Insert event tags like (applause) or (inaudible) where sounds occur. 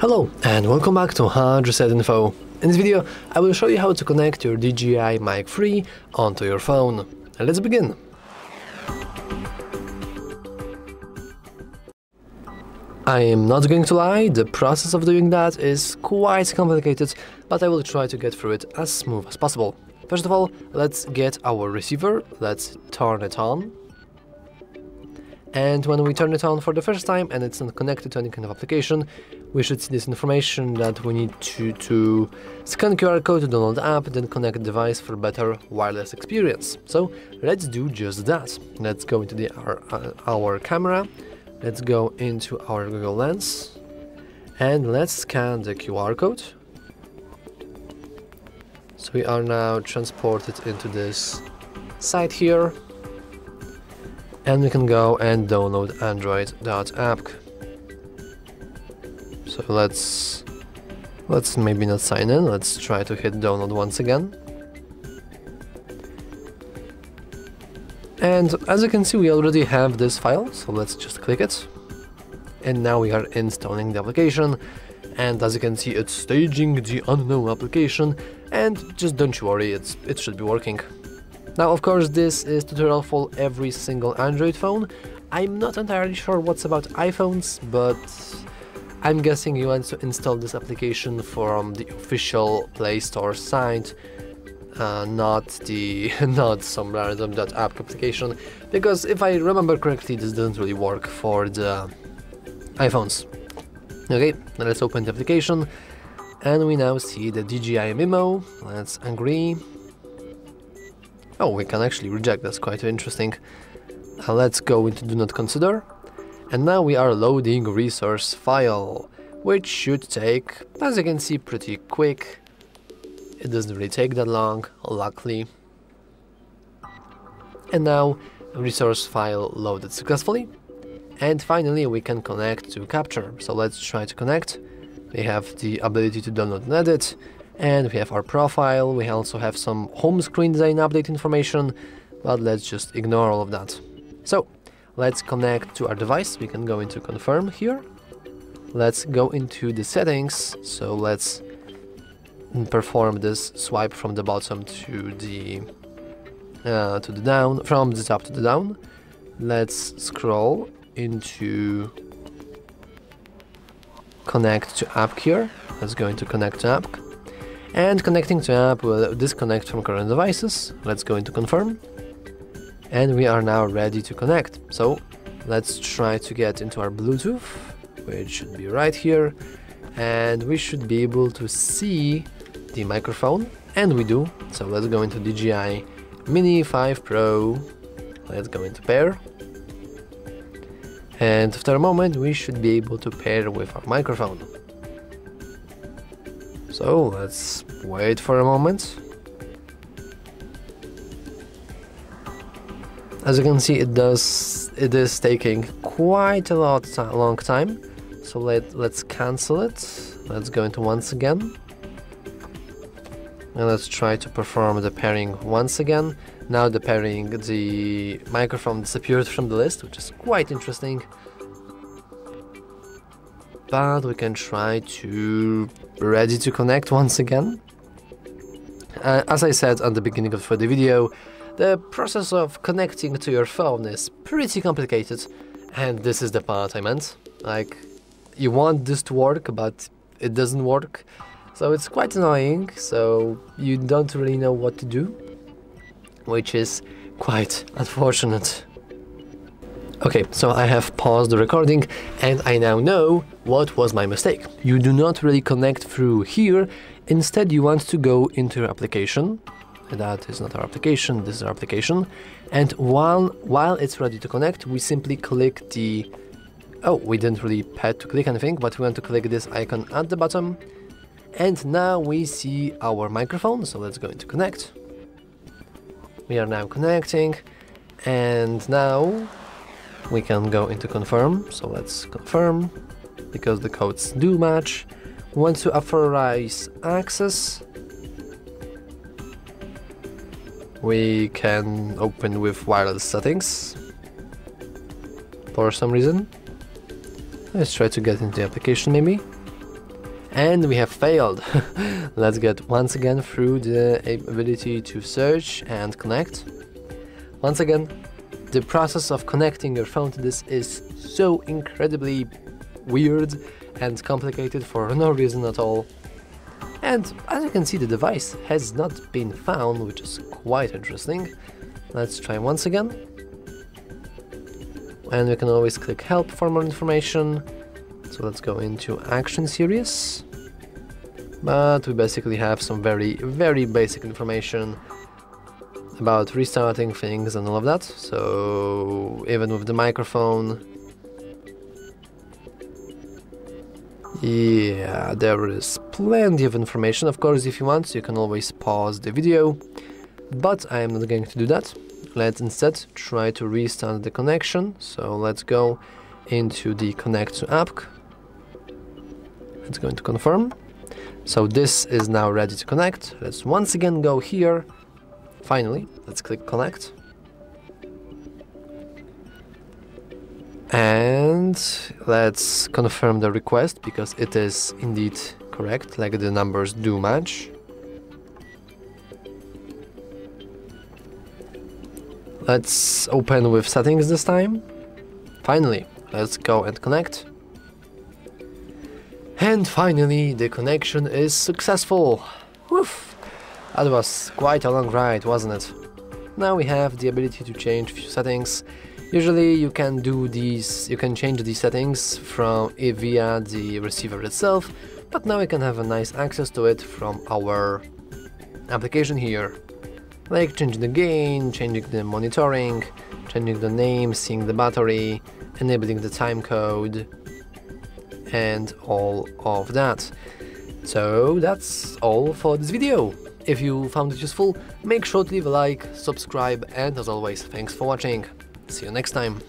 Hello and welcome back to Hard Reset Info. In this video, I will show you how to connect your DJI Mic 3 onto your phone. Let's begin. I am not going to lie, the process of doing that is quite complicated, but I will try to get through it as smooth as possible. First of all, let's get our receiver, let's turn it on. And when we turn it on for the first time and it's not connected to any kind of application, we should see this information that we need to, to scan QR code to download the app, then connect device for better wireless experience. So let's do just that. Let's go into the, our, uh, our camera, let's go into our Google Lens, and let's scan the QR code. So we are now transported into this site here and we can go and download android.app so let's let's maybe not sign in. Let's try to hit download once again. And as you can see we already have this file so let's just click it. And now we are installing the application. And as you can see it's staging the unknown application. And just don't you worry it's it should be working now of course this is tutorial for every single android phone. I'm not entirely sure what's about iphones but i'm guessing you want to install this application from the official play store site uh, not the (laughs) not some random app application because if I remember correctly this doesn't really work for the iPhones. Okay let's open the application and we now see the DJI Mimo let's agree oh we can actually reject that's quite interesting let's go into do not consider and now we are loading resource file which should take as you can see pretty quick it doesn't really take that long, luckily. And now resource file loaded successfully. And finally we can connect to Capture. So let's try to connect. We have the ability to download and edit. And we have our profile. We also have some home screen design update information. But let's just ignore all of that. So let's connect to our device. We can go into confirm here. Let's go into the settings. So let's perform this swipe from the bottom to the uh, to the down from the top to the down let's scroll into connect to app here let's go into connect to app and connecting to app will disconnect from current devices. Let's go into confirm. And we are now ready to connect. So let's try to get into our bluetooth which should be right here. And we should be able to see the microphone. And we do. So let's go into DJI Mini 5 Pro. Let's go into pair. And after a moment we should be able to pair with our microphone so let's wait for a moment as you can see it does it is taking quite a lot long time so let let's cancel it let's go into once again and let's try to perform the pairing once again. Now the pairing, the microphone disappeared from the list, which is quite interesting. But we can try to ready to connect once again. Uh, as I said at the beginning of the video, the process of connecting to your phone is pretty complicated and this is the part I meant. Like, you want this to work, but it doesn't work. So it's quite annoying, so you don't really know what to do, which is quite (laughs) unfortunate. Okay, so I have paused the recording and I now know what was my mistake. You do not really connect through here, instead you want to go into your application. That is not our application, this is our application. And while, while it's ready to connect, we simply click the... Oh, we didn't really had to click anything, but we want to click this icon at the bottom and now we see our microphone, so let's go into connect. We are now connecting and now we can go into confirm, so let's confirm because the codes do match. Want to authorize access. We can open with wireless settings for some reason. Let's try to get into the application maybe. And we have failed. (laughs) Let's get once again through the ability to search and connect. Once again, the process of connecting your phone to this is so incredibly weird and complicated for no reason at all. And as you can see, the device has not been found, which is quite interesting. Let's try once again. And we can always click help for more information. So let's go into action series. But we basically have some very, very basic information about restarting things and all of that. So even with the microphone, yeah, there is plenty of information. Of course, if you want, you can always pause the video, but I am not going to do that. Let's instead try to restart the connection. So let's go into the connect to app. It's going to confirm. So this is now ready to connect. Let's once again go here Finally, let's click connect. And let's confirm the request because it is indeed correct, like the numbers do match. Let's open with settings this time. Finally, let's go and connect. And finally, the connection is successful. Woof! That was quite a long ride, wasn't it? Now we have the ability to change few settings. Usually you can do these, you can change these settings from via the receiver itself, but now we can have a nice access to it from our application here. Like changing the gain, changing the monitoring, changing the name, seeing the battery, enabling the time code, and all of that. So that's all for this video. If you found it useful, make sure to leave a like, subscribe, and as always, thanks for watching. See you next time.